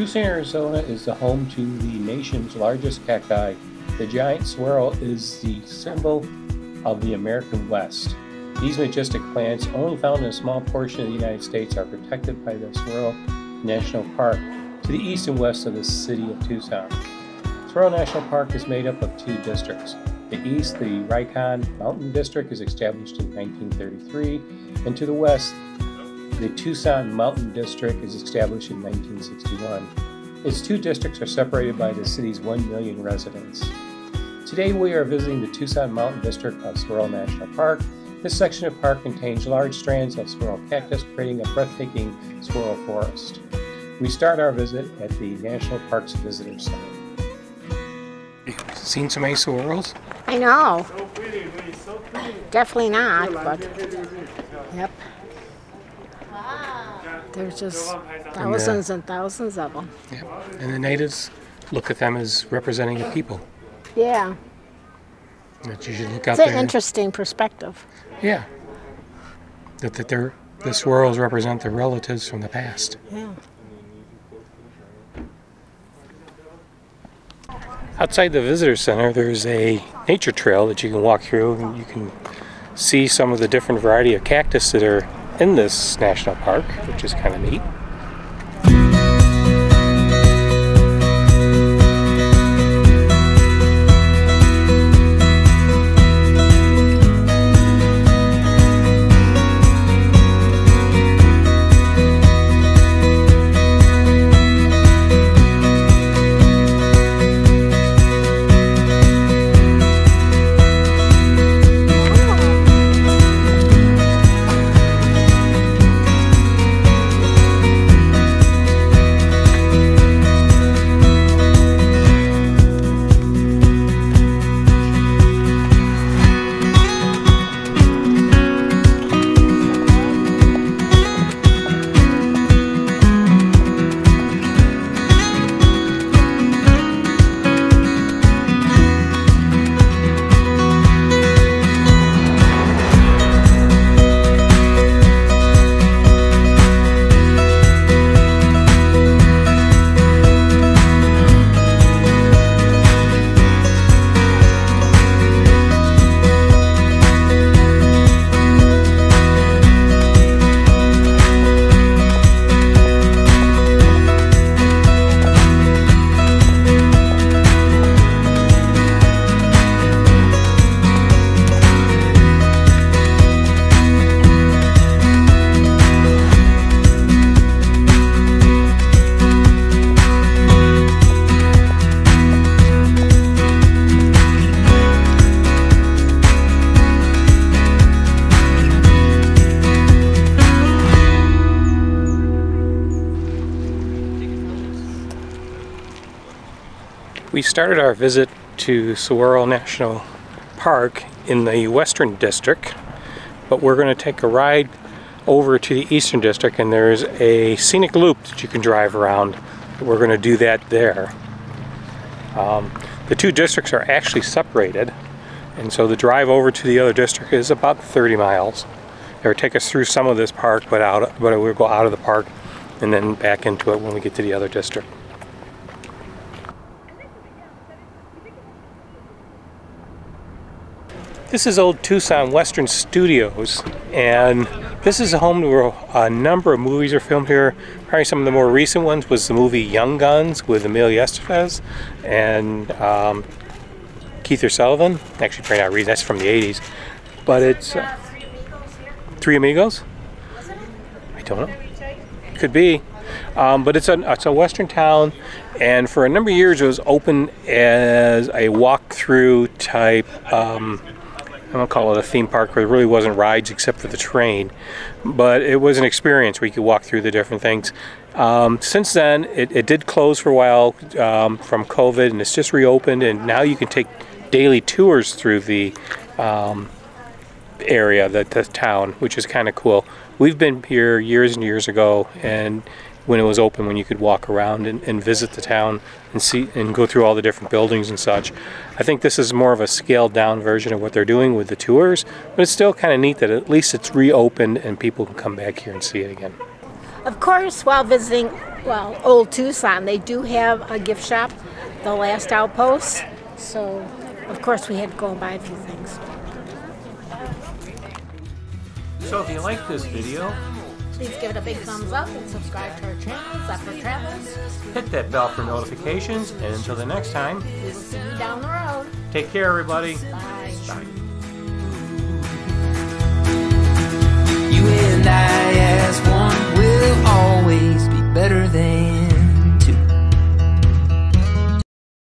Tucson, Arizona is the home to the nation's largest cacti. The giant saguaro is the symbol of the American West. These majestic plants, only found in a small portion of the United States, are protected by the Saguaro National Park to the east and west of the city of Tucson. Saguaro National Park is made up of two districts. The east, the Rincon Mountain District, is established in 1933, and to the west, the Tucson Mountain District is established in 1961. Its two districts are separated by the city's 1 million residents. Today we are visiting the Tucson Mountain District of Saguaro National Park. This section of park contains large strands of saguaro cactus, creating a breathtaking saguaro forest. We start our visit at the National Parks Visitor Center. Seen some ace saguaros? I know. Definitely not, but yep. There's just thousands and thousands of them. Yep. And the natives look at them as representing a people. Yeah, That you should look out it's an interesting perspective. Yeah. That, that they're, the saguaros represent their relatives from the past. Yeah. Outside the visitor center, there's a nature trail that you can walk through, and you can see some of the different variety of cactus that are in this national park, which is kind of neat. We started our visit to Saguaro National Park in the Western District, but we're going to take a ride over to the Eastern District and there's a scenic loop that you can drive around. We're going to do that there. Um, the two districts are actually separated, and so the drive over to the other district is about 30 miles. It will take us through some of this park, but out, but we'll go out of the park and then back into it when we get to the other district. This is old Tucson Western Studios, and this is a home where a number of movies are filmed here. Probably some of the more recent ones was the movie Young Guns with Emilio Estevez and um, Keith Sullivan. Actually, probably not reason that's from the 80s, but it's uh, Three Amigos. I don't know. Could be. Um, but it's a, it's a western town, and for a number of years it was open as a walk-through type. Um, I don't call it a theme park where there really wasn't rides except for the train, but it was an experience where you could walk through the different things. Um, since then, it, it did close for a while um, from COVID, and it's just reopened, and now you can take daily tours through the um, area, the, the town, which is kind of cool. We've been here years and years ago, and when it was open, when you could walk around and, and visit the town and see and go through all the different buildings and such. I think this is more of a scaled down version of what they're doing with the tours, but it's still kind of neat that at least it's reopened and people can come back here and see it again. Of course, while visiting well, Old Tucson, they do have a gift shop, the last outpost. So, of course, we had to go and buy a few things. So if you like this video, please give it a big thumbs up and subscribe to our channel, Zephyr Travels. Hit that bell for notifications, and until the next time, we will see you down the road. Take care, everybody. Bye. Bye.